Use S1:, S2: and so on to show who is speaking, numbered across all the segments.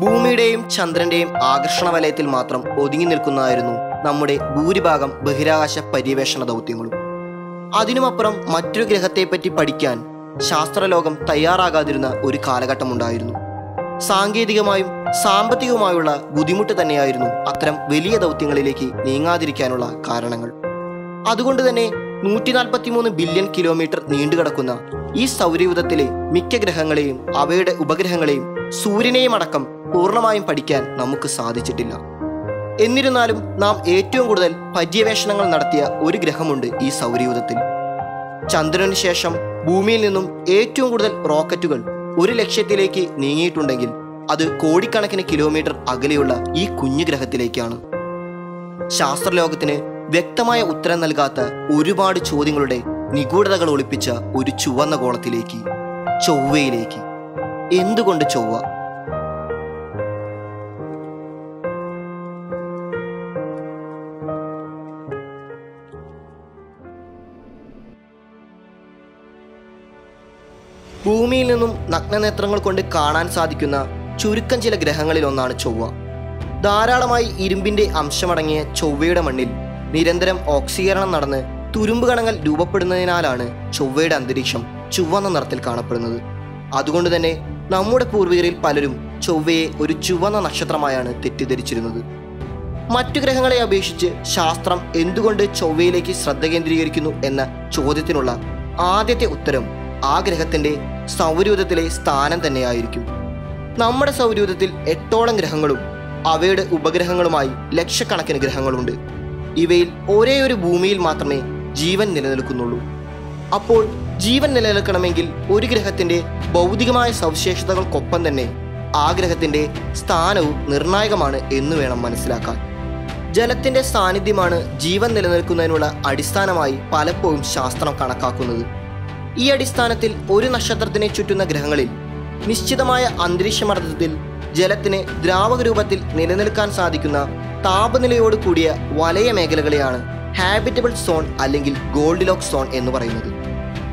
S1: ഭൂമിയുടെയും ചന്ദ്രന്റെയും ആകർഷണ വലയത്തിൽ മാത്രം ഒതുങ്ങി നിൽക്കുന്നതായിരുന്നു നമ്മുടെ ഭൂരിഭാഗം ബഹിരാകാശ പര്യവേഷണ ദൗത്യങ്ങളും. അതിനുമപ്പുറം മറ്റൊരു ഗ്രഹത്തെപ്പറ്റി പഠിക്കാൻ ശാസ്ത്രലോകം തയ്യാറാകാതിരുന്ന ഒരു കാലഘട്ടമുണ്ടായിരുന്നു. സാങ്കേതികമായും സാമ്പത്തികവുമായുള്ള ബുദ്ധിമുട്ട് തന്നെയായിരുന്നു അത്തരം വലിയ ദൗത്യങ്ങളിലേക്ക് നീങ്ങാതിരിക്കാനുള്ള കാരണങ്ങൾ. അതുകൊണ്ട് തന്നെ നൂറ്റി നാൽപ്പത്തിമൂന്ന് ബില്യൺ കിലോമീറ്റർ നീണ്ടുകിടക്കുന്ന ഈ സൗരയൂഥത്തിലെ മിക്ക ഗ്രഹങ്ങളെയും അവയുടെ ഉപഗ്രഹങ്ങളെയും സൂര്യനെയും അടക്കം പൂർണമായും പഠിക്കാൻ നമുക്ക് സാധിച്ചിട്ടില്ല. എന്നിരുന്നാലും നാം ഏറ്റവും കൂടുതൽ പര്യവേഷണങ്ങൾ നടത്തിയ ഒരു ഗ്രഹമുണ്ട് ഈ സൗരയൂഥത്തിൽ. ചന്ദ്രനു ശേഷം ഭൂമിയിൽ നിന്നും ഏറ്റവും കൂടുതൽ റോക്കറ്റുകൾ ഒരു ലക്ഷ്യത്തിലേക്ക് നീങ്ങിയിട്ടുണ്ടെങ്കിൽ അത് കോടിക്കണക്കിന് കിലോമീറ്റർ അകലെയുള്ള ഈ കുഞ്ഞു ഗ്രഹത്തിലേക്കാണ്. ശാസ്ത്രലോകത്തിന് വ്യക്തമായ ഉത്തരം നൽകാത്ത ഒരുപാട് ചോദ്യങ്ങളുടെ നിഗൂഢതകൾ ഒളിപ്പിച്ച ഒരു ചുവന്ന ഗോളത്തിലേക്ക് ചൊവ്വയിലേക്ക്. എന്തുകൊണ്ട് ചൊവ്വ? ഭൂമിയിൽ നിന്നും നഗ്നനേത്രങ്ങൾ കൊണ്ട് കാണാൻ സാധിക്കുന്ന ചുരുക്കം ചില ഗ്രഹങ്ങളിൽ ഒന്നാണ് ചൊവ്വ. ധാരാളമായി ഇരുമ്പിന്റെ അംശമടങ്ങിയ ചൊവ്വയുടെ മണ്ണിൽ നിരന്തരം ഓക്സീകരണം നടന്ന് തുരുമ്പ് കണങ്ങൾ രൂപപ്പെടുന്നതിനാലാണ് ചൊവ്വയുടെ അന്തരീക്ഷം ചുവന്ന നിറത്തിൽ കാണപ്പെടുന്നത്. അതുകൊണ്ട് തന്നെ നമ്മുടെ പൂർവികരിൽ പലരും ചൊവ്വയെ ഒരു ചുവന്ന നക്ഷത്രമായാണ് തെറ്റിദ്ധരിച്ചിരുന്നത്. മറ്റു ഗ്രഹങ്ങളെ അപേക്ഷിച്ച് ശാസ്ത്രം എന്തുകൊണ്ട് ചൊവ്വയിലേക്ക് ശ്രദ്ധ കേന്ദ്രീകരിക്കുന്നു എന്ന ചോദ്യത്തിനുള്ള ആദ്യത്തെ ഉത്തരം ആ ഗ്രഹത്തിന്റെ സൗരയൂഥത്തിലെ സ്ഥാനം തന്നെയായിരിക്കും. നമ്മുടെ സൗരയൂഥത്തിൽ എട്ടോളം ഗ്രഹങ്ങളും അവയുടെ ഉപഗ്രഹങ്ങളുമായി ലക്ഷക്കണക്കിന് ഗ്രഹങ്ങളുണ്ട്. ഇവയിൽ ഒരേ ഒരു ഭൂമിയിൽ മാത്രമേ ജീവൻ നിലനിൽക്കുന്നുള്ളൂ. അപ്പോൾ ജീവൻ നിലനിൽക്കണമെങ്കിൽ ഒരു ഗ്രഹത്തിന്റെ ഭൗതികമായ സവിശേഷതകൾക്കൊപ്പം തന്നെ ആ ഗ്രഹത്തിന്റെ സ്ഥാനവും നിർണായകമാണ് എന്ന് വേണം മനസ്സിലാക്കാൻ. ജലത്തിന്റെ സാന്നിധ്യമാണ് ജീവൻ നിലനിൽക്കുന്നതിനുള്ള അടിസ്ഥാനമായി പലപ്പോഴും ശാസ്ത്രം കണക്കാക്കുന്നത്. ഈ അടിസ്ഥാനത്തിൽ ഒരു നക്ഷത്രത്തിനെ ചുറ്റുന്ന ഗ്രഹങ്ങളിൽ നിശ്ചിതമായ അന്തരീക്ഷമർദ്ദത്തിൽ ജലത്തിന് ദ്രാവക രൂപത്തിൽ നിലനിൽക്കാൻ സാധിക്കുന്ന താപനിലയോട് കൂടിയ വലയ മേഖലകളെയാണ് ഹാബിറ്റബിൾ സോൺ അല്ലെങ്കിൽ ഗോൾഡ് ലോക്ക് സോൺ എന്ന് പറയുന്നത്.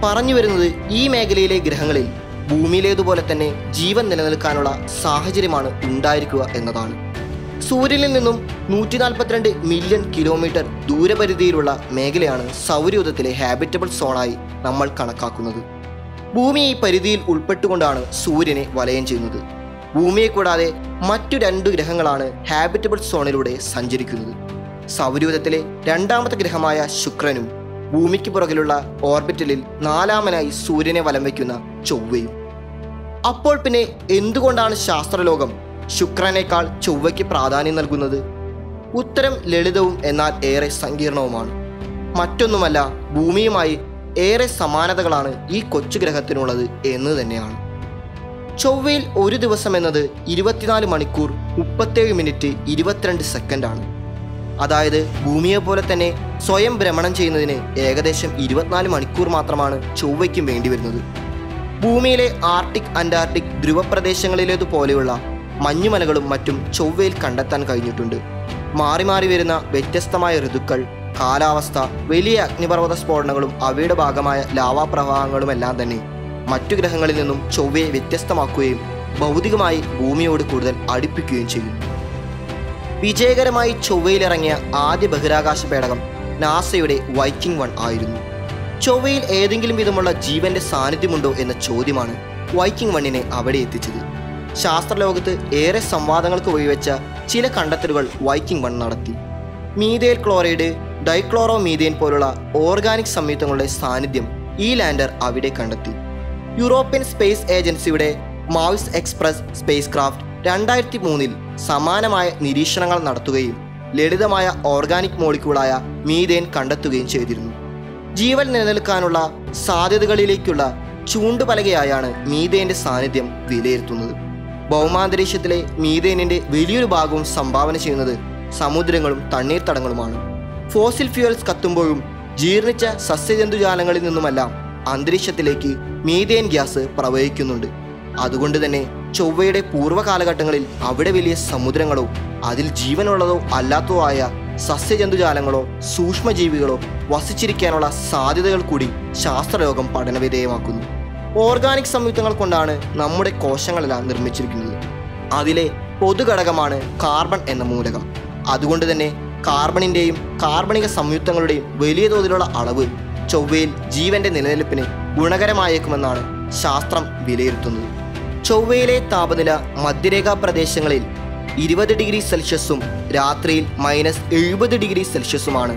S1: പറഞ്ഞു വരുന്നത് ഈ മേഖലയിലെ ഗ്രഹങ്ങളിൽ ഭൂമിയിലേതുപോലെ തന്നെ ജീവൻ നിലനിൽക്കാനുള്ള സാഹചര്യമാണ് ഉണ്ടായിരിക്കുക എന്നതാണ്. സൂര്യനിൽ നിന്നും നൂറ്റി നാൽപ്പത്തിരണ്ട് മില്യൺ കിലോമീറ്റർ ദൂരപരിധിയിലുള്ള മേഖലയാണ് സൗരയൂഥത്തിലെ ഹാബിറ്റബിൾ സോണായി നമ്മൾ കണക്കാക്കുന്നത്. ഭൂമി ഈ പരിധിയിൽ ഉൾപ്പെട്ടുകൊണ്ടാണ് സൂര്യനെ വലയം ചെയ്യുന്നത്. ഭൂമിയെ കൂടാതെ മറ്റു രണ്ട് ഗ്രഹങ്ങളാണ് ഹാബിറ്റബിൾ സോണിലൂടെ സഞ്ചരിക്കുന്നത്. സൗരയൂഥത്തിലെ രണ്ടാമത്തെ ഗ്രഹമായ ശുക്രനും ഭൂമിക്ക് പുറകിലുള്ള ഓർബിറ്റലിൽ നാലാമനായി സൂര്യനെ വലം വയ്ക്കുന്ന ചൊവ്വയും. അപ്പോൾ പിന്നെ എന്തുകൊണ്ടാണ് ശാസ്ത്രലോകം ശുക്രനേക്കാൾ ചൊവ്വയ്ക്ക് പ്രാധാന്യം നൽകുന്നത്? ഉത്തരം ലളിതവും എന്നാൽ ഏറെ സങ്കീർണവുമാണ്. മറ്റൊന്നുമല്ല ഭൂമിയുമായി ഏറെ സമാനതകളാണ് ഈ കൊച്ചു ഗ്രഹത്തിനുള്ളത് എന്ന് തന്നെയാണ്. ചൊവ്വയിൽ ഒരു ദിവസം എന്നത് ഇരുപത്തിനാല് മണിക്കൂർ മുപ്പത്തേഴ് മിനിറ്റ് ഇരുപത്തിരണ്ട് സെക്കൻഡാണ്. അതായത് ഭൂമിയെ പോലെ തന്നെ സ്വയം ഭ്രമണം ചെയ്യുന്നതിന് ഏകദേശം ഇരുപത്തിനാല് മണിക്കൂർ മാത്രമാണ് ചൊവ്വയ്ക്കും വേണ്ടിവരുന്നത്. ഭൂമിയിലെ ആർട്ടിക് അന്റാർട്ടിക് ധ്രുവപ്രദേശങ്ങളിലേതുപോലെയുള്ള മഞ്ഞുമലകളും മറ്റും ചൊവ്വയിൽ കണ്ടെത്താൻ കഴിഞ്ഞിട്ടുണ്ട്. മാറി മാറി വരുന്ന വ്യത്യസ്തമായ ഋതുക്കൾ കാലാവസ്ഥ വലിയ അഗ്നിപർവത സ്ഫോടനങ്ങളും അവയുടെ ഭാഗമായ ലാവാപ്രവാഹങ്ങളുമെല്ലാം തന്നെ മറ്റു ഗ്രഹങ്ങളിൽ നിന്നും ചൊവ്വയെ വ്യത്യസ്തമാക്കുകയും ഭൗതികമായി ഭൂമിയോട് കൂടുതൽ അടുപ്പിക്കുകയും ചെയ്യുന്നു. വിജയകരമായി ചൊവ്വയിലിറങ്ങിയ ആദ്യ ബഹിരാകാശ പേടകം നാസയുടെ വൈക്കിംഗ് വൺ ആയിരുന്നു. ചൊവ്വയിൽ ഏതെങ്കിലും വിധമുള്ള ജീവന്റെ സാന്നിധ്യമുണ്ടോ എന്ന ചോദ്യമാണ് വൈക്കിംഗ് വണ്ണിനെ അവിടെ എത്തിച്ചത്. ശാസ്ത്രലോകത്ത് ഏറെ സംവാദങ്ങൾക്ക് വഴിവെച്ച ചില കണ്ടെത്തലുകൾ വൈക്കിംഗ് വൺ നടത്തി. മീതേൽ ക്ലോറൈഡ് ഡൈക്ലോറോ മീതേൻ പോലുള്ള ഓർഗാനിക് സംയുക്തങ്ങളുടെ സാന്നിധ്യം ഈ ലാൻഡർ അവിടെ കണ്ടെത്തി. യൂറോപ്യൻ സ്പേസ് ഏജൻസിയുടെ മാവിസ് എക്സ്പ്രസ് സ്പേസ് ക്രാഫ്റ്റ് രണ്ടായിരത്തി മൂന്നിൽ സമാനമായ നിരീക്ഷണങ്ങൾ നടത്തുകയും ലളിതമായ ഓർഗാനിക് മോളിക്യൂളായ മീതേൻ കണ്ടെത്തുകയും ചെയ്തിരുന്നു. ജീവൻ നിലനിൽക്കാനുള്ള സാധ്യതകളിലേക്കുള്ള ചൂണ്ടുപലകയായാണ് മീതേന്റെ സാന്നിധ്യം വിലയിരുത്തുന്നത്. ഭൗമാന്തരീക്ഷത്തിലെ മീതേനിന്റെ വലിയൊരു ഭാഗവും സംഭാവന ചെയ്യുന്നത് സമുദ്രങ്ങളും തണ്ണീർത്തടങ്ങളുമാണ്. ഫോസിൽ ഫ്യൂവൽസ് കത്തുമ്പോഴും ജീർണിച്ച സസ്യജന്തുജാലങ്ങളിൽ നിന്നുമെല്ലാം അന്തരീക്ഷത്തിലേക്ക് മീതേൻ ഗ്യാസ് പ്രവഹിക്കുന്നുണ്ട്. അതുകൊണ്ട് തന്നെ ചൊവ്വയുടെ പൂർവകാലഘട്ടങ്ങളിൽ അവിടെ വലിയ സമുദ്രങ്ങളോ അതിൽ ജീവനുള്ളതോ അല്ലാത്തതോ ആയ സസ്യജന്തുജാലങ്ങളോ സൂക്ഷ്മജീവികളോ വസിച്ചിരിക്കാനുള്ള സാധ്യതകൾ കൂടി ശാസ്ത്രലോകം പഠനവിധേയമാക്കുന്നു. ഓർഗാനിക് സംയുക്തങ്ങൾ കൊണ്ടാണ് നമ്മുടെ കോശങ്ങളെല്ലാം നിർമ്മിച്ചിരിക്കുന്നത്. അതിലെ പൊതുഘടകമാണ് കാർബൺ എന്ന മൂലകം. അതുകൊണ്ട് തന്നെ കാർബണിന്റെയും കാർബണിക സംയുക്തങ്ങളുടെയും വലിയ തോതിലുള്ള അളവ് ചൊവ്വയിൽ ജീവന്റെ നിലനിൽപ്പിന് ഗുണകരമായേക്കുമെന്നാണ് ശാസ്ത്രം വിലയിരുത്തുന്നത്. ചൊവ്വയിലെ താപനില മധ്യരേഖാ പ്രദേശങ്ങളിൽ ഇരുപത് ഡിഗ്രി സെൽഷ്യസും രാത്രിയിൽ മൈനസ് എഴുപത് ഡിഗ്രി സെൽഷ്യസുമാണ്.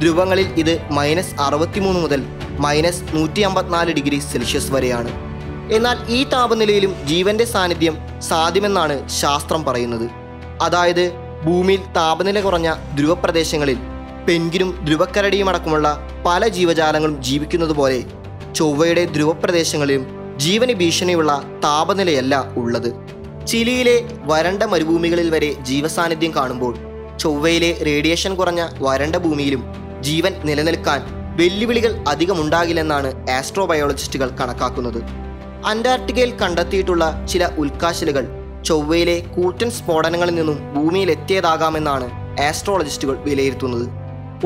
S1: ധ്രുവങ്ങളിൽ ഇത് മൈനസ് അറുപത്തിമൂന്ന് മുതൽ മൈനസ് നൂറ്റി അമ്പത്തിനാല് ഡിഗ്രി സെൽഷ്യസ് വരെയാണ്. എന്നാൽ ഈ താപനിലയിലും ജീവന്റെ സാന്നിധ്യം സാധ്യമെന്നാണ് ശാസ്ത്രം പറയുന്നത്. അതായത് ഭൂമിയിൽ താപനില കുറഞ്ഞ ധ്രുവപ്രദേശങ്ങളിൽ പെൻഗിനും ധ്രുവക്കരടിയും അടക്കമുള്ള പല ജീവജാലങ്ങളും ജീവിക്കുന്നത് പോലെ ചൊവ്വയുടെ ധ്രുവപ്രദേശങ്ങളിലും ജീവന് ഭീഷണിയുള്ള താപനിലയല്ല ഉള്ളത്. ചിലിയിലെ വരണ്ട മരുഭൂമികളിൽ വരെ ജീവസാന്നിധ്യം കാണുമ്പോൾ ചൊവ്വയിലെ റേഡിയേഷൻ കുറഞ്ഞ വരണ്ട ഭൂമിയിലും ജീവൻ നിലനിൽക്കാൻ വെല്ലുവിളികൾ അധികമുണ്ടാകില്ലെന്നാണ് ആസ്ട്രോബയോളജിസ്റ്റുകൾ കണക്കാക്കുന്നത്. അന്റാർട്ടിക്കയിൽ കണ്ടെത്തിയിട്ടുള്ള ചില ഉൽക്കാശലുകൾ ചൊവ്വയിലെ കൂറ്റൻ സ്ഫോടനങ്ങളിൽ നിന്നും ഭൂമിയിലെത്തിയതാകാമെന്നാണ് ആസ്ട്രോളജിസ്റ്റുകൾ വിലയിരുത്തുന്നത്.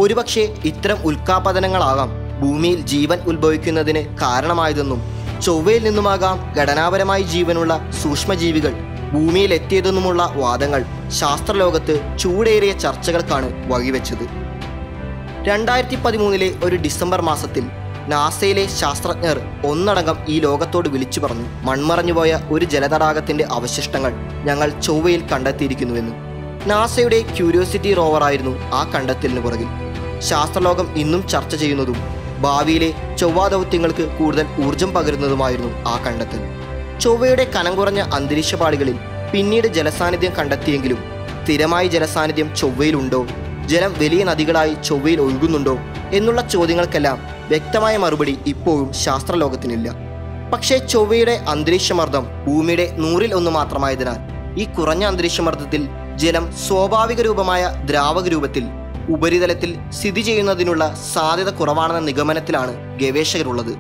S1: ഒരുപക്ഷെ ഇത്തരം ഉൽക്കാപതനങ്ങളാകാം ഭൂമിയിൽ ജീവൻ ഉത്ഭവിക്കുന്നതിന് കാരണമായതെന്നും ചൊവ്വയിൽ നിന്നുമാകാം ഘടനാപരമായി ജീവനുള്ള സൂക്ഷ്മജീവികൾ. ഭൂമിയിൽ എത്തിയതെന്നുമുള്ള വാദങ്ങൾ ശാസ്ത്രലോകത്ത് ചൂടേറിയ ചർച്ചകൾക്കാണ് വഴിവെച്ചത്. രണ്ടായിരത്തി പതിമൂന്നിലെ ഒരു ഡിസംബർ മാസത്തിൽ നാസയിലെ ശാസ്ത്രജ്ഞർ ഒന്നടങ്കം ഈ ലോകത്തോട് വിളിച്ചു പറഞ്ഞു. മൺമറഞ്ഞുപോയ ഒരു ജലതടാകത്തിന്റെ അവശിഷ്ടങ്ങൾ ഞങ്ങൾ ചൊവ്വയിൽ കണ്ടെത്തിയിരിക്കുന്നുവെന്ന്. നാസയുടെ ക്യൂരിയോസിറ്റി റോവറായിരുന്നു ആ കണ്ടെത്തലിന് പുറകിൽ. ശാസ്ത്രലോകം ഇന്നും ചർച്ച ചെയ്യുന്നതും ഭാവിയിലെ ചൊവ്വാ ദൗത്യങ്ങൾക്ക് കൂടുതൽ ഊർജം പകരുന്നതുമായിരുന്നു ആ കണ്ടെത്തൽ. ചൊവ്വയുടെ കനം കുറഞ്ഞ അന്തരീക്ഷപാളികളിൽ പിന്നീട് ജലസാന്നിധ്യം കണ്ടെത്തിയെങ്കിലും സ്ഥിരമായി ജലസാന്നിധ്യം ചൊവ്വയിലുണ്ടോ? ജലം വലിയ നദികളായി ചൊവ്വയിൽ ഒഴുകുന്നുണ്ടോ? എന്നുള്ള ചോദ്യങ്ങൾക്കെല്ലാം വ്യക്തമായ മറുപടി ഇപ്പോഴും ശാസ്ത്രലോകത്തിനില്ല. പക്ഷേ ചൊവ്വയുടെ അന്തരീക്ഷമർദ്ദം ഭൂമിയുടെ നൂറിൽ ഒന്ന് മാത്രമായതിനാൽ ഈ കുറഞ്ഞ അന്തരീക്ഷമർദ്ദത്തിൽ ജലം സ്വാഭാവിക രൂപമായ ദ്രാവക രൂപത്തിൽ ഉപരിതലത്തിൽ സ്ഥിതി ചെയ്യുന്നതിനുള്ള സാധ്യത കുറവാണെന്ന നിഗമനത്തിലാണ് ഗവേഷകരുള്ളത്.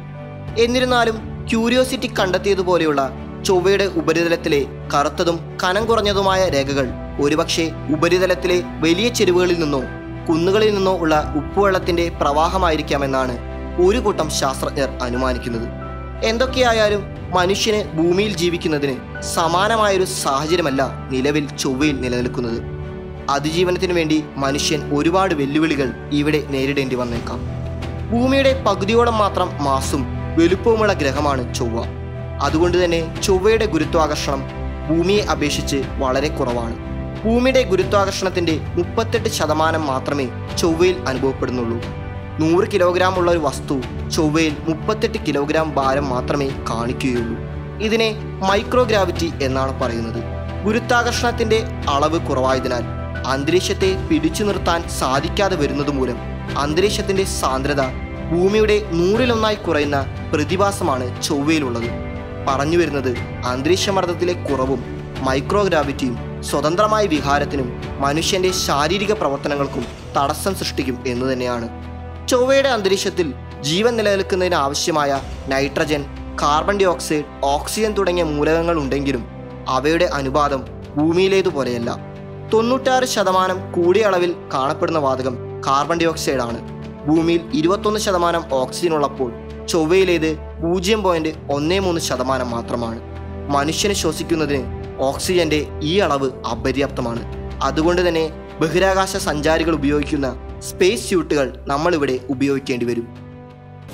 S1: എന്നിരുന്നാലും ക്യൂരിയോസിറ്റി കണ്ടെത്തിയതുപോലെയുള്ള ചൊവ്വയുടെ ഉപരിതലത്തിലെ കറുത്തതും കനം കുറഞ്ഞതുമായ രേഖകൾ ഒരുപക്ഷെ ഉപരിതലത്തിലെ വലിയ ചെരുവുകളിൽ നിന്നോ കുന്നുകളിൽ നിന്നോ ഉള്ള ഉപ്പുവെള്ളത്തിന്റെ പ്രവാഹമായിരിക്കാമെന്നാണ് ഒരു കൂട്ടം ശാസ്ത്രജ്ഞർ അനുമാനിക്കുന്നത്. എന്തൊക്കെയായാലും മനുഷ്യന് ഭൂമിയിൽ ജീവിക്കുന്നതിന് സമാനമായൊരു സാഹചര്യമല്ല നിലവിൽ ചൊവ്വയിൽ നിലനിൽക്കുന്നത്. അതിജീവനത്തിനു വേണ്ടി മനുഷ്യൻ ഒരുപാട് വെല്ലുവിളികൾ ഇവിടെ നേരിടേണ്ടി വന്നേക്കാം. ഭൂമിയുടെ പകുതിയോളം മാത്രം മാസും വലുപ്പവുമുള്ള ഗ്രഹമാണ് ചൊവ്വ. അതുകൊണ്ട് തന്നെ ചൊവ്വയുടെ ഗുരുത്വാകർഷണം ഭൂമിയെ അപേക്ഷിച്ച് വളരെ കുറവാണ്. ഭൂമിയുടെ ഗുരുത്വാകർഷണത്തിന്റെ മുപ്പത്തെട്ട് ശതമാനം മാത്രമേ ചൊവ്വയിൽ അനുഭവപ്പെടുന്നുള്ളൂ. നൂറ് കിലോഗ്രാം ഉള്ള ഒരു വസ്തു ചൊവ്വയിൽ മുപ്പത്തെട്ട് കിലോഗ്രാം ഭാരം മാത്രമേ കാണിക്കുകയുള്ളൂ. ഇതിനെ മൈക്രോഗ്രാവിറ്റി എന്നാണ് പറയുന്നത്. ഗുരുത്വാകർഷണത്തിന്റെ അളവ് കുറവായതിനാൽ അന്തരീക്ഷത്തെ പിടിച്ചു നിർത്താൻ സാധിക്കാതെ വരുന്നത് മൂലം അന്തരീക്ഷത്തിന്റെ സാന്ദ്രത ഭൂമിയുടെ നൂറിലൊന്നായി കുറയുന്ന പ്രതിഭാസമാണ് ചൊവ്വയിലുള്ളത്. പറഞ്ഞു വരുന്നത് അന്തരീക്ഷമർദ്ദത്തിലെ കുറവും മൈക്രോഗ്രാവിറ്റിയും സ്വതന്ത്രമായ വിഹാരത്തിനും മനുഷ്യന്റെ ശാരീരിക പ്രവർത്തനങ്ങൾക്കും തടസ്സം സൃഷ്ടിക്കും എന്ന് തന്നെയാണ്. ചൊവ്വയുടെ അന്തരീക്ഷത്തിൽ ജീവൻ നിലനിൽക്കുന്നതിന് ആവശ്യമായ nitrogen carbon dioxide oxygen തുടങ്ങിയ മൂലകങ്ങൾ ഉണ്ടെങ്കിലും അവയുടെ അനുപാതം ഭൂമിയിലേതുപോലെയല്ല. തൊണ്ണൂറ്റാറ് ശതമാനം കൂടിയ അളവിൽ കാണപ്പെടുന്ന വാതകം കാർബൺ ഡൈ ഓക്സൈഡ് ആണ്. ഭൂമിയിൽ ഇരുപത്തൊന്ന് ശതമാനം ഓക്സിജൻ ഉള്ളപ്പോൾ ചൊവ്വയിലേത് പൂജ്യം പോയിന്റ് ഒന്നേ മൂന്ന് ശതമാനം മാത്രമാണ്. മനുഷ്യന് ശ്വസിക്കുന്നതിന് ഓക്സിജന്റെ ഈ അളവ് അപര്യാപ്തമാണ്. അതുകൊണ്ട് തന്നെ ബഹിരാകാശ സഞ്ചാരികൾ ഉപയോഗിക്കുന്ന സ്പേസ് സ്യൂട്ടുകൾ നമ്മളിവിടെ ഉപയോഗിക്കേണ്ടി വരും.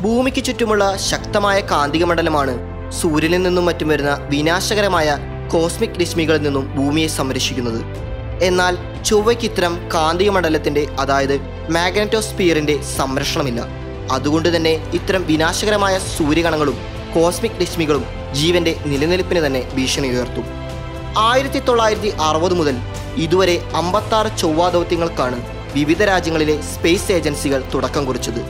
S1: ഭൂമിക്ക് ചുറ്റുമുള്ള ശക്തമായ കാന്തിക മണ്ഡലമാണ് സൂര്യനിൽ നിന്നും മറ്റും വരുന്ന വിനാശകരമായ കോസ്മിക് രശ്മികളിൽ നിന്നും ഭൂമിയെ സംരക്ഷിക്കുന്നത്. എന്നാൽ ചൊവ്വയ്ക്ക് ഇത്തരം കാന്തിക മണ്ഡലത്തിന്റെ അതായത് മാഗ്നറ്റോസ്പിയറിന്റെ സംരക്ഷണമില്ല. അതുകൊണ്ട് തന്നെ ഇത്തരം വിനാശകരമായ സൂര്യകണങ്ങളും കോസ്മിക് രശ്മികളും ജീവന്റെ നിലനിൽപ്പിന് തന്നെ ഭീഷണി ഉയർത്തും ആയിരത്തി തൊള്ളായിരത്തി അറുപത് മുതൽ ഇതുവരെ അമ്പത്താറ് ചൊവ്വാ ദൗത്യങ്ങൾക്കാണ് വിവിധ രാജ്യങ്ങളിലെ സ്പേസ് ഏജൻസികൾ തുടക്കം കുറിച്ചത്.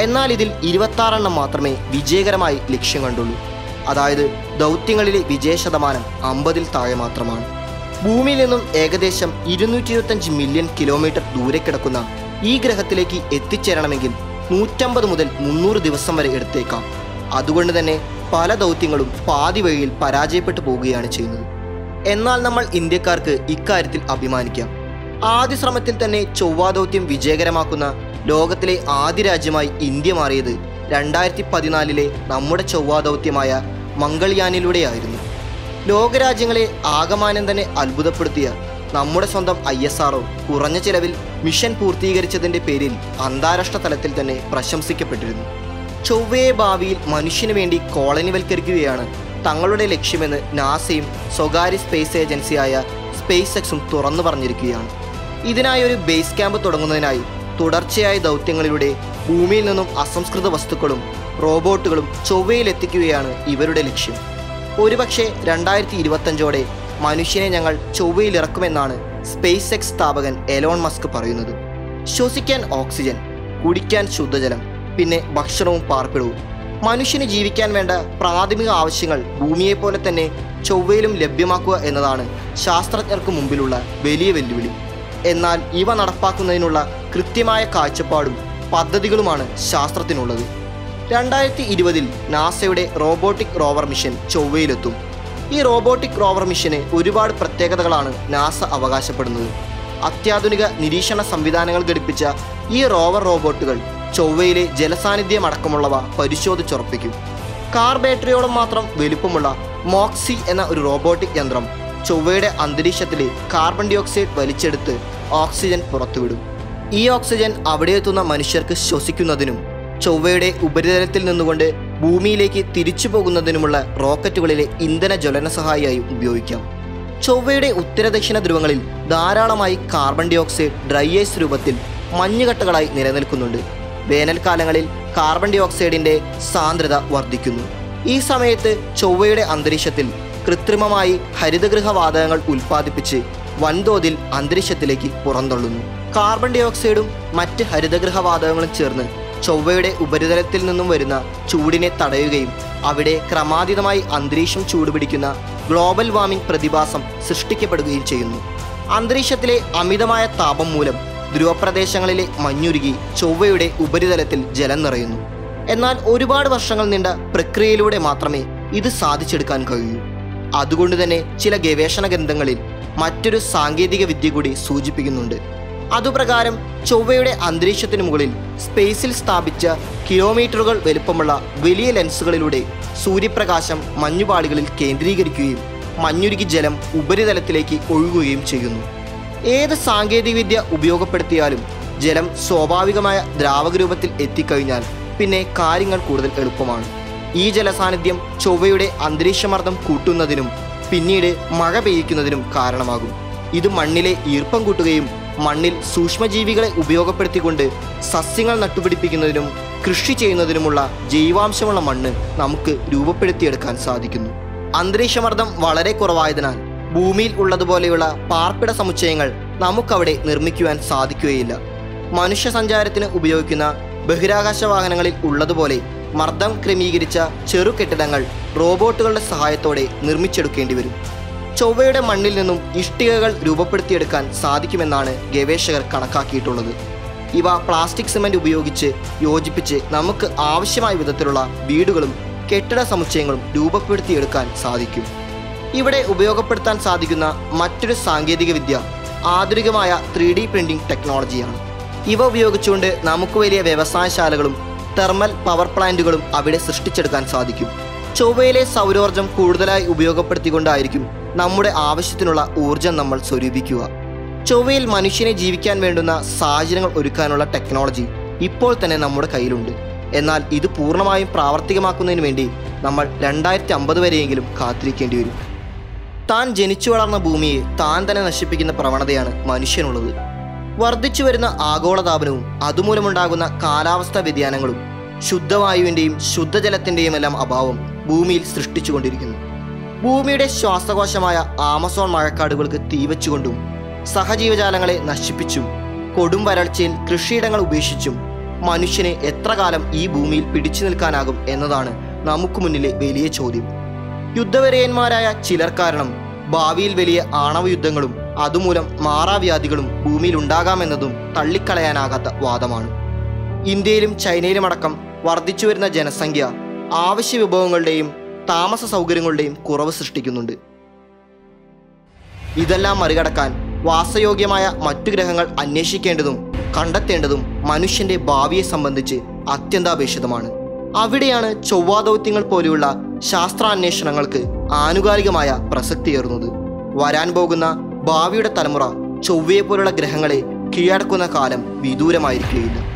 S1: എന്നാൽ ഇതിൽ ഇരുപത്താറെണ്ണം മാത്രമേ വിജയകരമായി ലക്ഷ്യം കണ്ടുള്ളൂ. അതായത് ദൗത്യങ്ങളിലെ വിജയ ശതമാനം അമ്പതിൽ താഴെ മാത്രമാണ്. ഭൂമിയിൽ നിന്നും ഏകദേശം ഇരുന്നൂറ്റി ഇരുപത്തഞ്ച് മില്യൺ കിലോമീറ്റർ ദൂരെ കിടക്കുന്ന ഈ ഗ്രഹത്തിലേക്ക് എത്തിച്ചേരണമെങ്കിൽ നൂറ്റമ്പത് മുതൽ മുന്നൂറ് ദിവസം വരെ എടുത്തേക്കാം. അതുകൊണ്ട് തന്നെ പല ദൗത്യങ്ങളും പാതി വഴിയിൽ പരാജയപ്പെട്ടു പോവുകയാണ് ചെയ്യുന്നത്. എന്നാൽ നമ്മൾ ഇന്ത്യക്കാർക്ക് ഇക്കാര്യത്തിൽ അഭിമാനിക്കാം. ആദ്യ ശ്രമത്തിൽ തന്നെ ചൊവ്വാ ദൗത്യം വിജയകരമാക്കുന്ന ലോകത്തിലെ ആദ്യ രാജ്യമായി ഇന്ത്യ മാറിയത് രണ്ടായിരത്തി പതിനാലിലെ നമ്മുടെ ചൊവ്വാ ദൗത്യമായ മംഗൾയാനിലൂടെയായിരുന്നു. ലോകരാജ്യങ്ങളെ ആകമാനം തന്നെ അത്ഭുതപ്പെടുത്തിയ നമ്മുടെ സ്വന്തം ഐ എസ് ആർഒ കുറഞ്ഞ ചിലവിൽ മിഷൻ പൂർത്തീകരിച്ചതിന്റെ പേരിൽ അന്താരാഷ്ട്ര തലത്തിൽ തന്നെ പ്രശംസിക്കപ്പെട്ടിരുന്നു. ചൊവ്വയെ ഭാവിയിൽ മനുഷ്യന് വേണ്ടി കോളനിവൽക്കരിക്കുകയാണ് തങ്ങളുടെ ലക്ഷ്യമെന്ന് നാസയും സ്വകാര്യ സ്പേസ് ഏജൻസിയായ സ്പേസ് എക്സും തുറന്നു പറഞ്ഞിരിക്കുകയാണ്. ഇതിനായി ഒരു ബേസ് ക്യാമ്പ് തുടങ്ങുന്നതിനായി തുടർച്ചയായ ദൗത്യങ്ങളിലൂടെ ഭൂമിയിൽ നിന്നും അസംസ്കൃത വസ്തുക്കളും റോബോട്ടുകളും ചൊവ്വയിൽ എത്തിക്കുകയാണ് ഇവരുടെ ലക്ഷ്യം. ഒരുപക്ഷെ രണ്ടായിരത്തി ഇരുപത്തഞ്ചോടെ മനുഷ്യനെ ഞങ്ങൾ ചൊവ്വയിലിറക്കുമെന്നാണ് സ്പേസ് എക്സ് സ്ഥാപകൻ എലോൺ മസ്ക് പറയുന്നത്. ശ്വസിക്കാൻ ഓക്സിജൻ കുടിക്കാൻ ശുദ്ധജലം പിന്നെ ഭക്ഷണവും പാർപ്പിടവും. മനുഷ്യന് ജീവിക്കാൻ വേണ്ട പ്രാഥമിക ആവശ്യങ്ങൾ ഭൂമിയെപ്പോലെ തന്നെ ചൊവ്വയിലും ലഭ്യമാക്കുക എന്നതാണ് ശാസ്ത്രജ്ഞർക്ക് മുമ്പിലുള്ള വലിയ വെല്ലുവിളി. എന്നാൽ ഇവ നടപ്പാക്കുന്നതിനുള്ള കൃത്യമായ കാഴ്ചപ്പാടും പദ്ധതികളുമാണ് ശാസ്ത്രത്തിനുള്ളത്. രണ്ടായിരത്തി ഇരുപതിൽ നാസയുടെ റോബോട്ടിക് റോവർ മിഷൻ ചൊവ്വയിലെത്തും. ഈ റോബോട്ടിക് റോവർ മിഷന് ഒരുപാട് പ്രത്യേകതകളാണ് നാസ അവകാശപ്പെടുന്നത്. അത്യാധുനിക നിരീക്ഷണ സംവിധാനങ്ങൾ ഘടിപ്പിച്ച ഈ റോവർ റോബോട്ടുകൾ ചൊവ്വയിലെ ജലസാന്നിധ്യം അടക്കമുള്ളവ പരിശോധിച്ചുറപ്പിക്കും. കാർ ബാറ്ററിയോളം മാത്രം വലുപ്പമുള്ള മോക്സി എന്ന ഒരു റോബോട്ടിക് യന്ത്രം ചൊവ്വയുടെ അന്തരീക്ഷത്തിലെ കാർബൺ ഡൈ ഓക്സൈഡ് വലിച്ചെടുത്ത് ഓക്സിജൻ പുറത്തുവിടും. ഈ ഓക്സിജൻ അവിടെ എത്തുന്ന മനുഷ്യർക്ക് ശ്വസിക്കുന്നതിനും ചൊവ്വയുടെ ഉപരിതലത്തിൽ നിന്നുകൊണ്ട് ഭൂമിയിലേക്ക് തിരിച്ചു പോകുന്നതിനുമുള്ള റോക്കറ്റുകളിലെ ഇന്ധന ജ്വലന സഹായിയായി ഉപയോഗിക്കാം. ചൊവ്വയുടെ ഉത്തരദക്ഷിണ ധ്രുവങ്ങളിൽ ധാരാളമായി carbon dioxide dry ice രൂപത്തിൽ മഞ്ഞുകട്ടകളായി നിലനിൽക്കുന്നുണ്ട്. വേനൽക്കാലങ്ങളിൽ കാർബൺ ഡൈ ഓക്സൈഡിന്റെ സാന്ദ്രത വർദ്ധിക്കുന്നു. ഈ സമയത്ത് ചൊവ്വയുടെ അന്തരീക്ഷത്തിൽ കൃത്രിമമായി ഹരിതഗൃഹ വാതകങ്ങൾ ഉൽപ്പാദിപ്പിച്ച് വൻതോതിൽ അന്തരീക്ഷത്തിലേക്ക് പുറന്തള്ളുന്നു. കാർബൺ ഡൈ ഓക്സൈഡും മറ്റ് ഹരിതഗൃഹ വാതകങ്ങളും ചേർന്ന് ചൊവ്വയുടെ ഉപരിതലത്തിൽ നിന്നും വരുന്ന ചൂടിനെ തടയുകയും അവിടെ ക്രമാതീതമായി അന്തരീക്ഷം ചൂടുപിടിക്കുന്ന ഗ്ലോബൽ വാർമിംഗ് പ്രതിഭാസം സൃഷ്ടിക്കപ്പെടുകയും ചെയ്യുന്നു. അന്തരീക്ഷത്തിലെ അമിതമായ താപം മൂലം ധ്രുവപ്രദേശങ്ങളിലെ മഞ്ഞുരുകി ചൊവ്വയുടെ ഉപരിതലത്തിൽ ജലം നിറയുന്നു. എന്നാൽ ഒരുപാട് വർഷങ്ങൾ നീണ്ട പ്രക്രിയയിലൂടെ മാത്രമേ ഇത് സാധിച്ചെടുക്കാൻ കഴിയൂ. അതുകൊണ്ട് തന്നെ ചില ഗവേഷണ ഗ്രന്ഥങ്ങളിൽ മറ്റൊരു സാങ്കേതിക വിദ്യ കൂടി സൂചിപ്പിക്കുന്നുണ്ട്. അതുപ്രകാരം ചൊവ്വയുടെ അന്തരീക്ഷത്തിന് മുകളിൽ സ്പേസിൽ സ്ഥാപിച്ച കിലോമീറ്ററുകൾ വലുപ്പമുള്ള വലിയ ലെൻസുകളിലൂടെ സൂര്യപ്രകാശം മഞ്ഞുപാളികളിൽ കേന്ദ്രീകരിക്കുകയും മഞ്ഞുരുകി ജലം ഉപരിതലത്തിലേക്ക് ഒഴുകുകയും ചെയ്യുന്നു. ഏത് സാങ്കേതികവിദ്യ ഉപയോഗപ്പെടുത്തിയാലും ജലം സ്വാഭാവികമായ ദ്രാവക രൂപത്തിൽ എത്തിക്കഴിഞ്ഞാൽ പിന്നെ കാര്യങ്ങൾ കൂടുതൽ എളുപ്പമാണ്. ഈ ജലസാന്നിധ്യം ചൊവ്വയുടെ അന്തരീക്ഷമർദ്ദം കൂട്ടുന്നതിനും പിന്നീട് മഴ പെയ്യിക്കുന്നതിനും കാരണമാകും. ഇത് മണ്ണിലെ ഈർപ്പം കൂട്ടുകയും മണ്ണിൽ സൂക്ഷ്മജീവികളെ ഉപയോഗപ്പെടുത്തിക്കൊണ്ട് സസ്യങ്ങൾ നട്ടുപിടിപ്പിക്കുന്നതിനും കൃഷി ചെയ്യുന്നതിനുമുള്ള ജൈവാംശമുള്ള മണ്ണ് നമുക്ക് രൂപപ്പെടുത്തിയെടുക്കാൻ സാധിക്കുന്നു. അന്തരീക്ഷമർദ്ദം വളരെ കുറവായതിനാൽ ഭൂമിയിൽ ഉള്ളതുപോലെയുള്ള പാർപ്പിട സമുച്ചയങ്ങൾ നമുക്കവിടെ നിർമ്മിക്കുവാൻ സാധിക്കുകയില്ല. മനുഷ്യ സഞ്ചാരത്തിന് ഉപയോഗിക്കുന്ന ബഹിരാകാശ വാഹനങ്ങളിൽ ഉള്ളതുപോലെ മർദ്ദം ക്രമീകരിച്ച ചെറു കെട്ടിടങ്ങൾ റോബോട്ടുകളുടെ സഹായത്തോടെ നിർമ്മിച്ചെടുക്കേണ്ടി വരും. ചൊവ്വയുടെ മണ്ണിൽ നിന്നും ഇഷ്ടികകൾ രൂപപ്പെടുത്തിയെടുക്കാൻ സാധിക്കുമെന്നാണ് ഗവേഷകർ കണക്കാക്കിയിട്ടുള്ളത്. ഇവ പ്ലാസ്റ്റിക് സിമന്റ് ഉപയോഗിച്ച് യോജിപ്പിച്ച് നമുക്ക് ആവശ്യമായ വിധത്തിലുള്ള വീടുകളും കെട്ടിട സമുച്ചയങ്ങളും രൂപപ്പെടുത്തിയെടുക്കാൻ സാധിക്കും. ഇവിടെ ഉപയോഗപ്പെടുത്താൻ സാധിക്കുന്ന മറ്റൊരു സാങ്കേതിക വിദ്യ ആധുനികമായ ത്രീ ഡി പ്രിന്റിംഗ് ടെക്നോളജിയാണ്. ഇവ ഉപയോഗിച്ചുകൊണ്ട് നമുക്ക് വലിയ വ്യവസായശാലകളും തെർമൽ പവർ പ്ലാന്റുകളും അവിടെ സൃഷ്ടിച്ചെടുക്കാൻ സാധിക്കും. ചൊവ്വയിലെ സൗരോർജം കൂടുതലായി ഉപയോഗപ്പെടുത്തിക്കൊണ്ടായിരിക്കും നമ്മുടെ ആവശ്യത്തിനുള്ള ഊർജം നമ്മൾ സ്വരൂപിക്കുക. ചൊവ്വയിൽ മനുഷ്യനെ ജീവിക്കാൻ വേണ്ടുന്ന സാഹചര്യങ്ങൾ ഒരുക്കാനുള്ള ടെക്നോളജി ഇപ്പോൾ തന്നെ നമ്മുടെ കയ്യിലുണ്ട്. എന്നാൽ ഇത് പൂർണമായും പ്രാവർത്തികമാക്കുന്നതിന് വേണ്ടി നമ്മൾ രണ്ടായിരത്തി അമ്പത് വരെയെങ്കിലും കാത്തിരിക്കേണ്ടി വരും. താൻ ജനിച്ചു വളർന്ന ഭൂമിയെ താൻ തന്നെ നശിപ്പിക്കുന്ന പ്രവണതയാണ് മനുഷ്യനുള്ളത്. വർദ്ധിച്ചു വരുന്ന ആഗോളതാപനവും അതുമൂലമുണ്ടാകുന്ന കാലാവസ്ഥാ വ്യതിയാനങ്ങളും ശുദ്ധവായുവിന്റെയും ശുദ്ധജലത്തിന്റെയും എല്ലാം അഭാവം ഭൂമിയിൽ സൃഷ്ടിച്ചുകൊണ്ടിരിക്കുന്നു. ഭൂമിയുടെ ശ്വാസകോശമായ ആമസോൺ മഴക്കാടുകൾക്ക് തീവച്ചുകൊണ്ടും സഹജീവജാലങ്ങളെ നശിപ്പിച്ചും കൊടും വരൾച്ചയിൽ കൃഷിയിടങ്ങൾ ഉപേക്ഷിച്ചും മനുഷ്യനെ എത്ര കാലം ഈ ഭൂമിയിൽ പിടിച്ചു നിൽക്കാനാകും എന്നതാണ് നമുക്ക് മുന്നിലെ വലിയ ചോദ്യം. യുദ്ധവരയന്മാരായ ചിലർ കാരണം ഭാവിയിൽ വലിയ ആണവ യുദ്ധങ്ങളും അതുമൂലം മാറാവ്യാധികളും ഭൂമിയിൽ ഉണ്ടാകാമെന്നതും തള്ളിക്കളയാനാകാത്ത വാദമാണ്. ഇന്ത്യയിലും ചൈനയിലുമടക്കം വർദ്ധിച്ചു വരുന്ന ജനസംഖ്യ ആവശ്യ വിഭവങ്ങളുടെയും താമസ സൗകര്യങ്ങളുടെയും കുറവ് സൃഷ്ടിക്കുന്നുണ്ട്. ഇതെല്ലാം മറികടക്കാൻ വാസയോഗ്യമായ മറ്റു ഗ്രഹങ്ങൾ അന്വേഷിക്കേണ്ടതും കണ്ടെത്തേണ്ടതും മനുഷ്യന്റെ ഭാവിയെ സംബന്ധിച്ച് അത്യന്താപേക്ഷിതമാണ്. അവിടെയാണ് ചൊവ്വാ ദൗത്യങ്ങൾ പോലെയുള്ള ശാസ്ത്രാന്വേഷണങ്ങൾക്ക് ആനുകാലികമായ പ്രസക്തിയേറുന്നത് വരാൻ പോകുന്ന ഭാവിയുടെ തലമുറ ചൊവ്വയെ പോലുള്ള ഗ്രഹങ്ങളെ കീഴടക്കുന്ന കാലം വിദൂരമായിരിക്കുകയില്ല.